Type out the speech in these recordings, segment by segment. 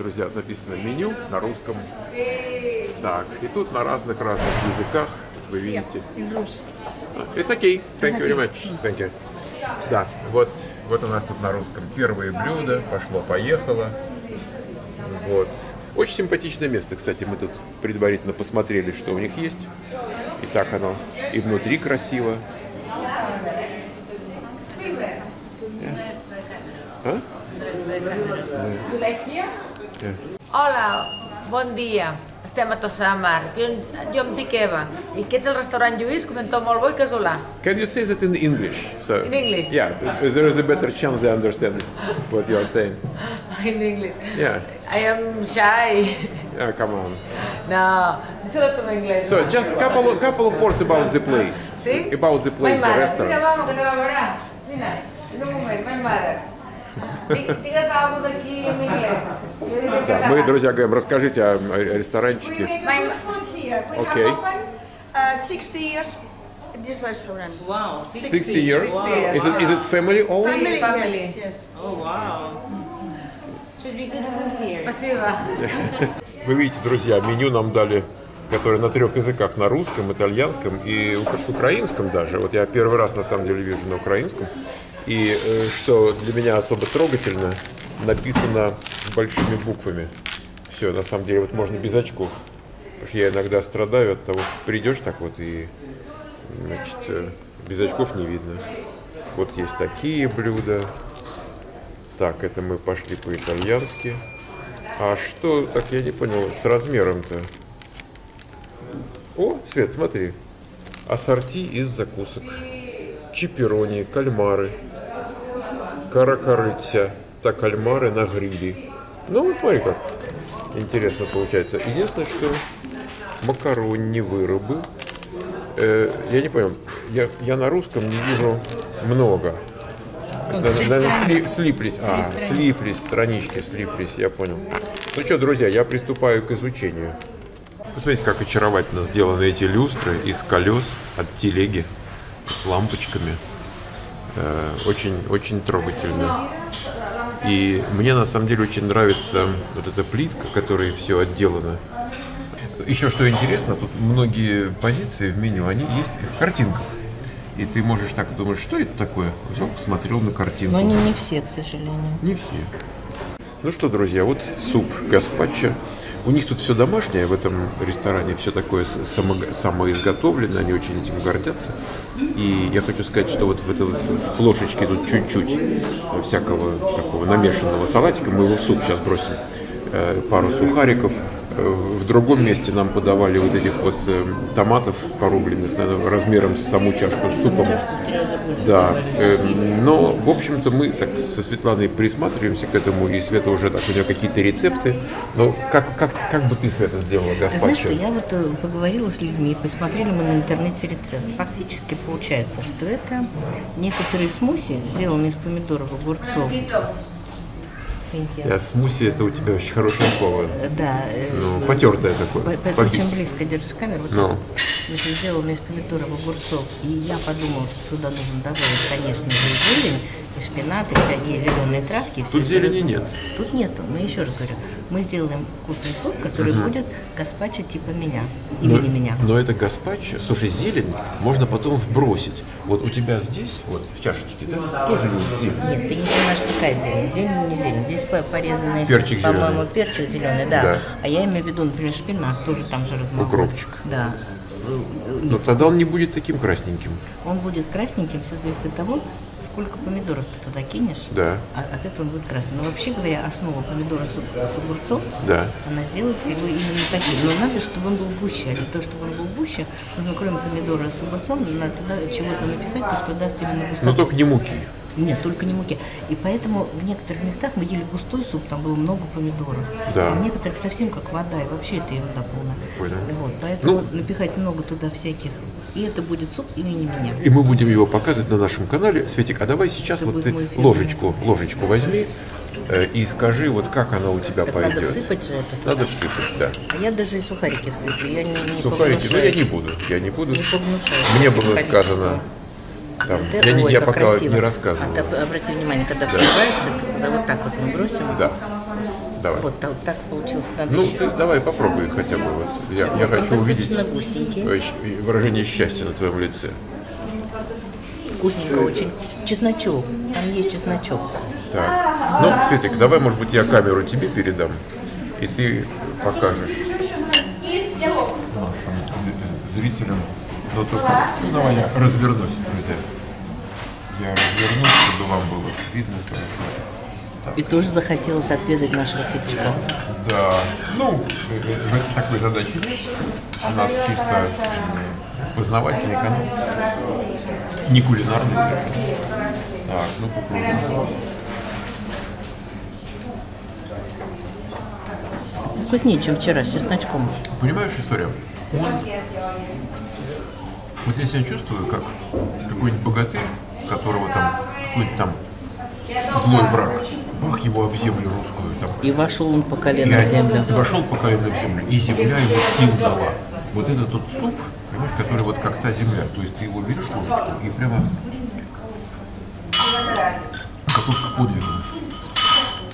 друзья, написано меню на русском. Так, и тут на разных-разных языках, вы видите. It's okay. Thank you very much. Thank you. Да, вот, вот у нас тут на русском первые блюда, пошло-поехало. Вот. Очень симпатичное место, кстати, мы тут предварительно посмотрели, что у них есть. И так оно и внутри красиво. Yeah. Hola, bon dia. Estem a Tossa de Mar. Jo, jo em dic Eva. I aquest és el restaurant Lluís, que tot molt bo i casolà. Can you say that in English? So, In English? Yeah, there is a better chance they understand what you are saying. In English. Yeah. I am shy. Yeah, come on. No, díselo tú en inglés. So just couple of, couple of words about the place. Sí? About the place, My the mare. Mira, restaurant. vamos, que te la verá. Mira, en un moment, my mother. Мы, друзья, говорим, расскажите о, We ресторанчике. We uh, 60 years this restaurant. Wow. 60 years? years. Is it, is it family owned? Family, family. yes, yes. Oh wow. Should be good food here. Спасибо. Вы видите, друзья, меню нам дали, которое на трех языках, на русском, итальянском и ук- украинском даже. Вот я первый раз, на самом деле, вижу на украинском. И э, что для меня особо трогательно, написано большими буквами. Все, на самом деле, вот можно без очков. Потому что я иногда страдаю от того, что придешь так вот и, значит, э, без очков не видно. Вот есть такие блюда. Так, это мы пошли по-итальянски. А что, так я не понял, с размером-то? О, Свет, смотри. Ассорти из закусок. Чиперони, кальмары, каракарыця, так кальмары на гриле. Ну, вот смотри как интересно получается. Единственное, что макаронни вырубы. Э, я не понял, я, я на русском не вижу много. Наверное, сли- слиплись. А, слиплись, странички слиплись, я понял. Ну что, друзья, я приступаю к изучению. Посмотрите, как очаровательно сделаны эти люстры из колес от телеги с лампочками. Э, Очень, очень трогательно. И мне на самом деле очень нравится вот эта плитка, которой все отделано. Еще что интересно, тут многие позиции в меню, они есть в картинках. И ты можешь так думать, что это такое? Взял, посмотрел на картинку. Но они не все, к сожалению. Не все. Ну что, друзья, вот суп гаспачо. У них тут все домашнее в этом ресторане, все такое само- самоизготовленное, они очень этим гордятся. И я хочу сказать, что вот в, этой в плошечке тут чуть-чуть всякого такого намешанного салатика, мы его в суп сейчас бросим, Э, пару сухариков. Э, В другом месте нам подавали вот этих вот э, томатов порубленных наверное, размером с саму чашку с супом. Да, э, но, в общем-то, мы так со Светланой присматриваемся к этому, и Света уже так, у нее какие-то рецепты. Но как, как, как бы ты, Света, сделала Ты знаешь, что гаспачо? я вот поговорила с людьми, посмотрели мы на интернете рецепт. Фактически получается, что это некоторые смуси, сделанные из помидоров, огурцов. You. Я смуси, это у тебя очень хорошее слово. Да, э, Ну, потертое такое. очень близко держишь камеру. Вот Ну. Значит, сделано из помидоров, огурцов. И я подумала, что туда нужно добавить, конечно же, и зелень, и шпинат, и всякие зеленые травки. Тут это зелени вот- нет. Тут нету, но еще раз говорю, мы сделаем вкусный суп, который будет гаспачо типа меня, Но, имени меня. но это гаспачо, слушай, зелень можно потом вбросить. Вот у тебя здесь, вот в чашечке, да, тоже есть зелень. Нет, ты не понимаешь, какая зелень. Зелень не зелень. Здесь по- порезанный, Перчик по-моему, зеленый. перчик зеленый, да. Да. А я имею в виду, например, шпинат тоже там же размолот. Укропчик. Да. Но Нет, тогда он не будет таким красненьким. он будет красненьким, все зависит от того, сколько помидоров ты туда кинешь. Да. А от этого он будет красный. Но вообще говоря, основа помидора с, с огурцом, Да. она сделает его именно таким. Но надо, чтобы он был гуще. А для того, чтобы он был гуще, нужно кроме помидора с огурцом, надо туда чего-то напихать, то, что даст именно густоту. Но только не муки. Нет, только не муки. И поэтому в некоторых местах мы ели густой суп, там было много помидоров. Да. А в некоторых совсем как вода, и вообще это ерунда полная. Понял. Вот, поэтому Ну. напихать много туда всяких, и это будет суп имени меня. И мы будем его показывать на нашем канале. Светик, а давай сейчас Это вот ты ложечку, ложечку возьми э, и скажи, вот как она у тебя Так пойдет. надо всыпать же это. Надо всыпать, да. А я даже и сухарики всыплю, я не, не Сухарики, ну я не буду, я не буду. Не погнушаюсь Мне было сказано, там, Вот я, не- ой, я пока красиво. не рассказывал. А обрати внимание, когда всыпаешь, это, да, вот так вот мы бросим. Да. Давай. Вот так, так получилось. Надо Ну, еще. ты давай попробуй хотя бы. Вот. Я, я Вот он хочу увидеть э, выражение счастья на твоем лице. Вкусненько очень. Чесночок. Там есть чесночок. Так. Ну, Светик, давай, может быть, я камеру тебе передам, и ты покажешь нашим зрителям. Но только, ну, давай я развернусь, друзья. Я развернусь, чтобы вам было видно хорошо. И тоже захотелось отведать нашего сырчика. Да. Ну, э, э, такой задачи нет. У нас чисто познавательный канал. Не кулинарный. Так, ну попробуем. Вкуснее, чем вчера с чесночком. Понимаешь история? Он... Вот я себя чувствую как какой-нибудь богатырь, которого там какой-нибудь там злой враг. Бах его об землю русскую там. И вошел он по И, колено в землю. и вошел по колено в землю, и земля ему сил дала. Вот это тот суп, понимаешь, который вот как та земля. То есть ты его берешь ложечку и прямо готов к подвигу.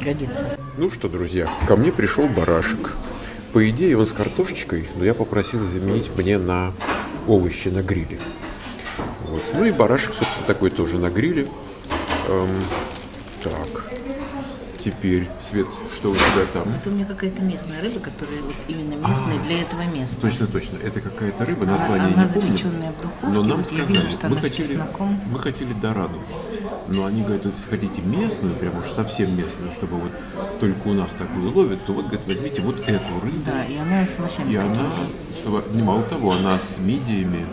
Годится. Ну что, друзья, ко мне пришел барашек. По идее, он с картошечкой, но я попросил заменить мне на овощи на гриле. Вот. Ну и барашек, собственно, такой тоже на гриле. Эм, так, теперь, Свет, что у тебя там? Это у меня какая-то местная рыба, которая вот именно местная для этого места. Точно, точно, это какая-то рыба, Она- название она не помню. духовке, Но нам вот сказали, вижу, что мы с хотели, мы хотели дораду. Но они говорят, если хотите местную, прям уж совсем местную, чтобы вот только у нас такую ловят, то вот, говорят, возьмите вот эту рыбу. Да, и она с овощами. И с она, не мало того, она с мидиями,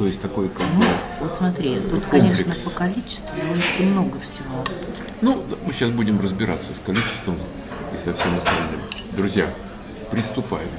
то есть такой как бы... Вот смотри, тут, Комплекс. конечно, по количеству довольно много всего. Ну, мы сейчас будем разбираться с количеством и со всем остальным. Друзья, приступаем.